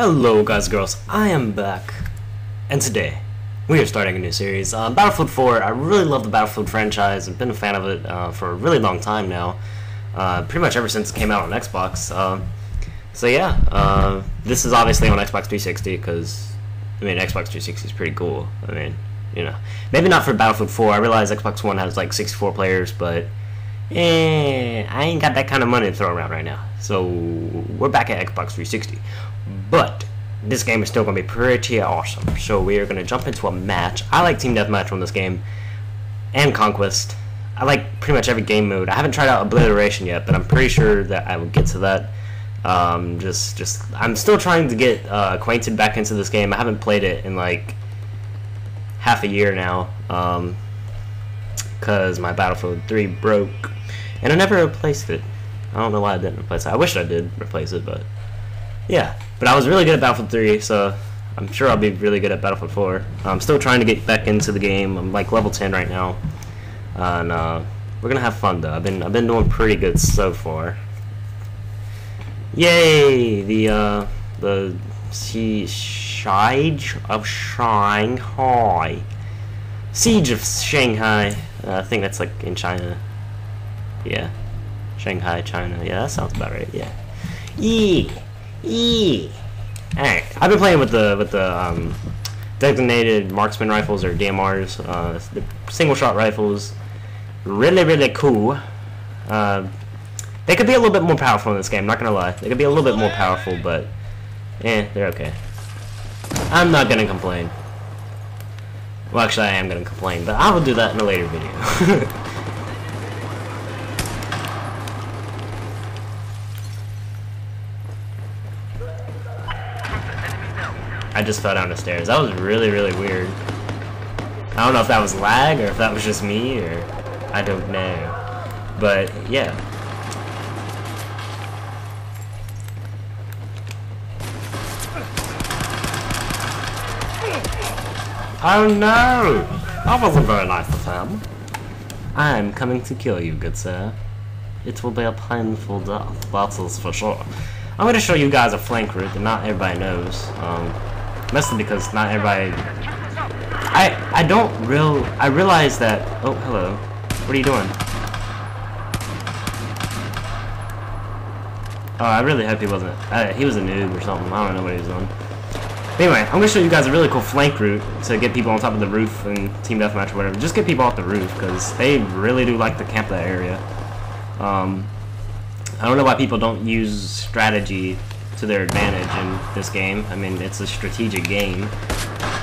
Hello guys girls, I am back, and today we are starting a new series. Uh, Battlefield 4, I really love the Battlefield franchise, I've been a fan of it uh, for a really long time now, uh, pretty much ever since it came out on Xbox. Uh, so yeah, uh, this is obviously on Xbox 360 because, I mean, Xbox 360 is pretty cool. I mean, you know, maybe not for Battlefield 4, I realize Xbox One has like 64 players, but eh, I ain't got that kind of money to throw around right now. So we're back at Xbox 360. But this game is still going to be pretty awesome. So we are going to jump into a match. I like Team Deathmatch on this game. And Conquest. I like pretty much every game mode. I haven't tried out Obliteration yet, but I'm pretty sure that I will get to that. Um, just, just, I'm still trying to get uh, acquainted back into this game. I haven't played it in like half a year now. Um, because my Battlefield 3 broke. And I never replaced it. I don't know why I didn't replace it. I wish I did replace it, but yeah. But I was really good at Battlefield 3, so I'm sure I'll be really good at Battlefield 4. I'm still trying to get back into the game. I'm like level 10 right now, and uh, we're gonna have fun though. I've been I've been doing pretty good so far. Yay! The uh, the siege of Shanghai. Siege of Shanghai. Uh, I think that's like in China. Yeah. Shanghai, China. Yeah, that sounds about right. Yeah. Yeah. Alright. I've been playing with the with the um, designated marksman rifles or DMRs. Uh, the single shot rifles. Really, really cool. Uh, they could be a little bit more powerful in this game, not gonna lie. They could be a little bit more powerful, but eh, they're okay. I'm not gonna complain. Well, actually, I am gonna complain, but I will do that in a later video. I just fell down the stairs. That was really, really weird. I don't know if that was lag or if that was just me or I don't know. But yeah. Oh no! That wasn't very nice of him. I am coming to kill you, good sir. It will be a painful death, that is for sure. I'm going to show you guys a flank route that not everybody knows. Um, mostly because not everybody... I I don't real... I realize that... Oh, hello. What are you doing? Oh, I really hope he wasn't... Uh, he was a noob or something. I don't know what he was doing. Anyway, I'm to show you guys a really cool flank route to get people on top of the roof and team deathmatch or whatever. Just get people off the roof, because they really do like to camp that area. Um, I don't know why people don't use strategy to their advantage in this game. I mean, it's a strategic game,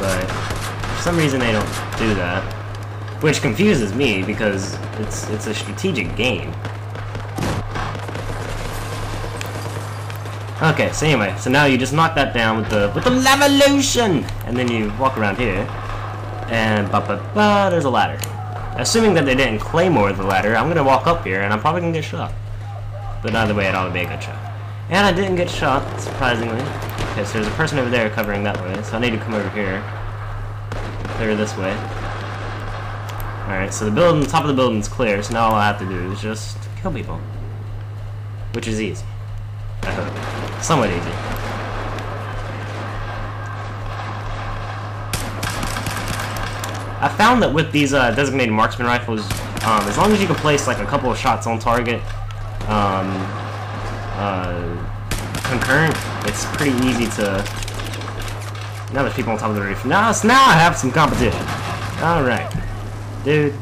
but for some reason they don't do that. Which confuses me, because it's it's a strategic game. Okay, so anyway, so now you just knock that down with the with the Levolution! And then you walk around here, and ba ba ba, there's a ladder. Assuming that they didn't claymore the ladder, I'm gonna walk up here, and I'm probably gonna get shot. But either way, it ought to be a good shot. And I didn't get shot, surprisingly. Okay, so there's a person over there covering that way, so I need to come over here. Clear this way. Alright, so the building, top of the building's clear, so now all I have to do is just kill people. Which is easy. I hope. Somewhat easy. I found that with these uh, designated marksman rifles, um, as long as you can place like a couple of shots on target, um, uh, concurrent, it's pretty easy to... Now there's people on top of the roof. Now, now I have some competition. Alright. Dude.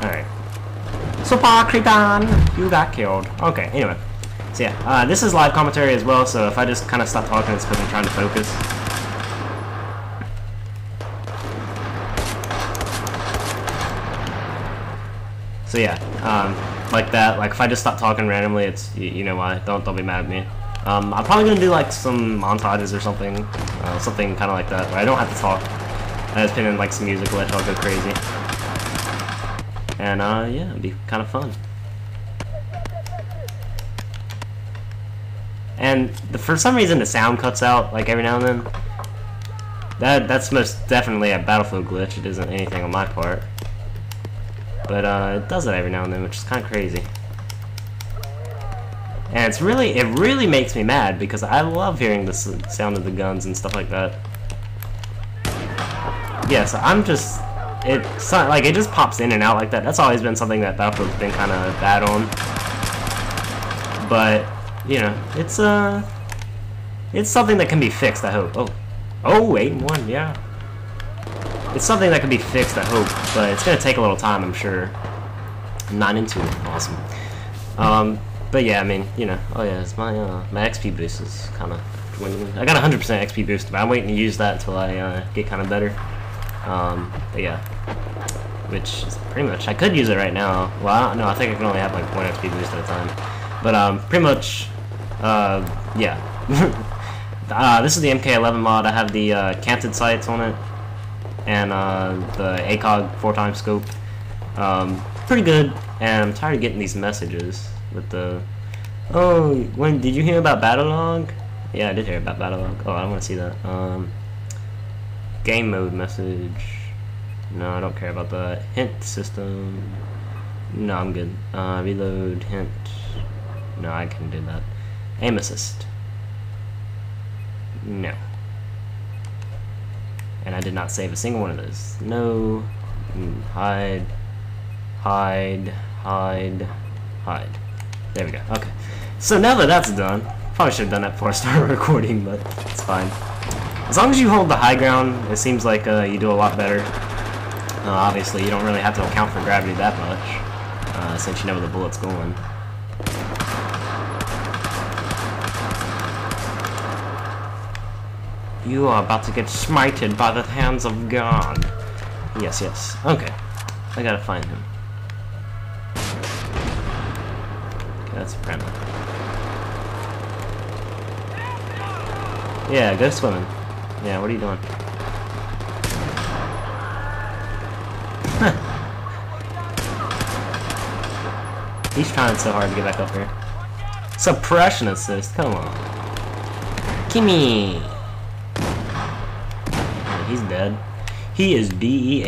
Alright. Super Creepon! You got killed. Okay, anyway. So yeah, uh, this is live commentary as well, so if I just kind of stop talking, it's because I'm trying to focus. So yeah, um, like that. Like if I just stop talking randomly, it's you, you know why. Don't don't be mad at me. Um, I'm probably gonna do like some montages or something, uh, something kind of like that, where I don't have to talk. I just put in like some music, let y'all go crazy, and uh, yeah, it'd be kind of fun. And the, for some reason, the sound cuts out like every now and then. That that's most definitely a Battlefield glitch. It isn't anything on my part. But uh, it does it every now and then, which is kind of crazy. And it's really, it really makes me mad because I love hearing the sound of the guns and stuff like that. Yeah, so I'm just, it's not, like, it just pops in and out like that. That's always been something that Battlefield's been kind of bad on. But, you know, it's, uh, it's something that can be fixed, I hope. Oh, oh, 8 and 1, yeah. It's something that can be fixed, I hope, but it's going to take a little time, I'm sure. 9 and 2, awesome. Um, but yeah, I mean, you know, oh yeah, it's my, uh, my XP boost is kind of I got 100% XP boost, but I'm waiting to use that until I uh, get kind of better. Um, but yeah, which is pretty much, I could use it right now. Well, no, I think I can only have like one XP boost at a time. But um, pretty much, uh, yeah. uh, this is the MK11 mod. I have the uh, canted sights on it, and uh, the ACOG four times scope. Um, pretty good, and I'm tired of getting these messages with the, oh, when did you hear about Battlelog? Yeah, I did hear about Battlelog. Oh, I don't want to see that. Um, game mode message. No, I don't care about that. Hint system. No, I'm good. Uh, reload, hint. No, I can do that. Aim assist. No. Did not save a single one of those. No. Hide. Hide. Hide. Hide. There we go. Okay. So now that that's done, probably should have done that before I started recording, but it's fine. As long as you hold the high ground, it seems like uh, you do a lot better. Uh, obviously, you don't really have to account for gravity that much, uh, since you know where the bullet's going. You are about to get smited by the hands of God. Yes, yes. Okay. I gotta find him. Okay, that's a friendly. Yeah, go swimming. Yeah, what are you doing? He's trying so hard to get back up here. Suppression assist, come on. Kimmy! He's dead. He is D-E-A-D-E-A-B-D-E-F-G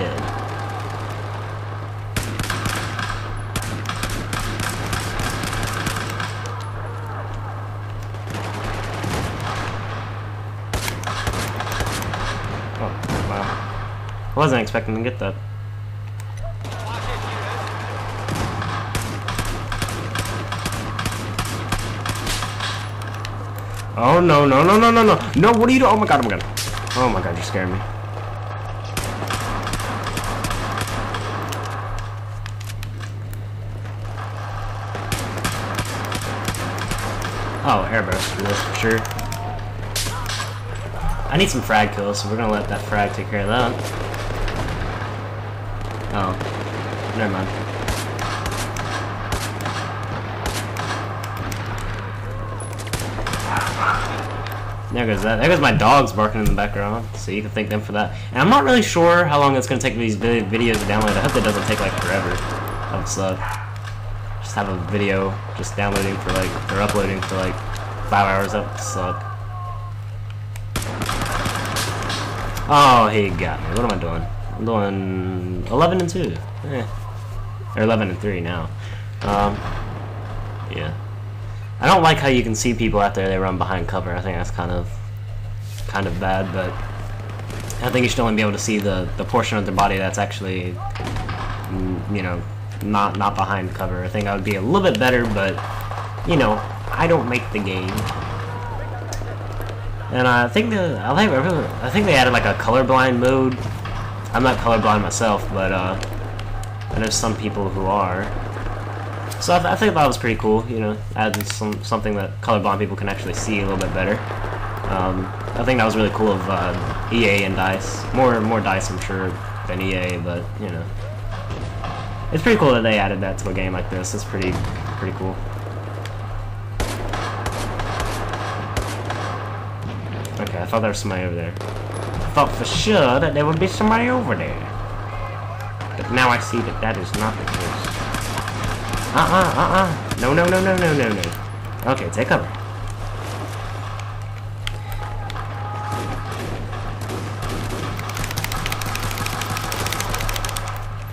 dead. Oh, wow. I Wasn't expecting to get that. Oh no no no no no no no what are you doing? Oh my god oh my god oh my god you're scaring me. Oh airburst for this for sure. I need some frag kills, so we're gonna let that frag take care of that. Oh. Never mind. There goes that. There goes my dogs barking in the background, so you can thank them for that. And I'm not really sure how long it's going to take these videos to download. I hope it doesn't take like forever. That would suck. Just have a video just downloading for like, or uploading for like five hours. That suck. Oh, he got me. What am I doing? I'm doing 11 and 2. Eh. Or 11 and 3 now. Um, yeah. I don't like how you can see people out there, they run behind cover. I think that's kind of kind of bad, but I think you should only be able to see the, the portion of their body that's actually, mm, you know, not not behind cover. I think I would be a little bit better, but, you know, I don't make the game. And I think the I think I think they added like a colorblind mode I'm not colorblind myself, but uh, I know some people who are. So I, th I think that was pretty cool, you know, adding some something that colorblind people can actually see a little bit better. Um, I think that was really cool of uh, EA and DICE. More more DICE, I'm sure, than EA, but you know, it's pretty cool that they added that to a game like this. It's pretty pretty cool. Okay, I thought there was somebody over there I thought for sure that there would be somebody over there. But now I see that that is not the case. Uh-uh, uh-uh. No, no, no, no, no, no, no. Okay, take cover.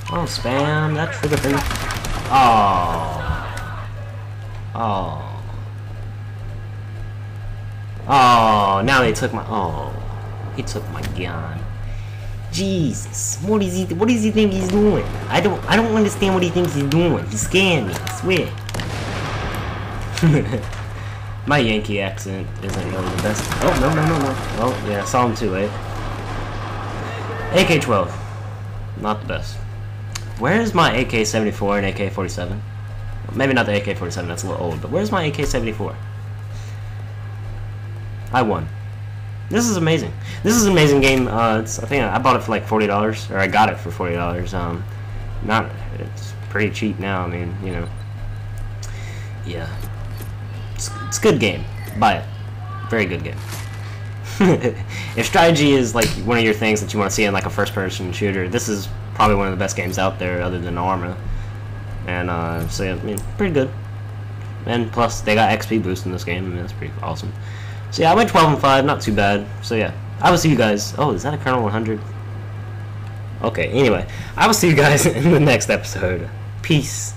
Oh spam that trigger thing. Oh. Oh. Oh, now they took my. Oh, he took my gun. Jesus, what is he? What does he think he's doing? I don't. I don't understand what he thinks he's doing. He's scaring me. I swear. my Yankee accent isn't really the best. Oh no no no no. Oh yeah, saw him too late. AK-12, not the best. Where's my AK-74 and AK-47? Maybe not the AK-47. That's a little old. But where's my AK-74? I won. This is amazing. This is an amazing game. Uh, I think I bought it for like forty dollars, or I got it for forty dollars. Um, not it's pretty cheap now. I mean, you know, yeah, it's, it's a good game. Buy it. Very good game. if strategy is like one of your things that you want to see in like a first-person shooter, this is probably one of the best games out there, other than Arma. And uh, so yeah, I mean, pretty good. And plus, they got XP boost in this game, and that's pretty awesome. So yeah, I went 12 and 5, not too bad. So yeah, I will see you guys. Oh, is that a Colonel 100? Okay, anyway, I will see you guys in the next episode. Peace.